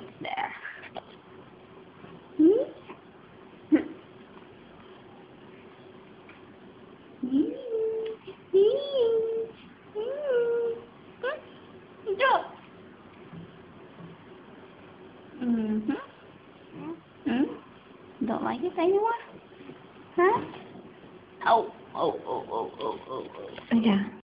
legs there. Hmm? Mm-hmm. Mm-hmm. Don't like it anymore? Huh? Oh, oh, oh, oh, oh, oh, oh. Yeah.